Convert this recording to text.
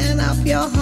open up your heart.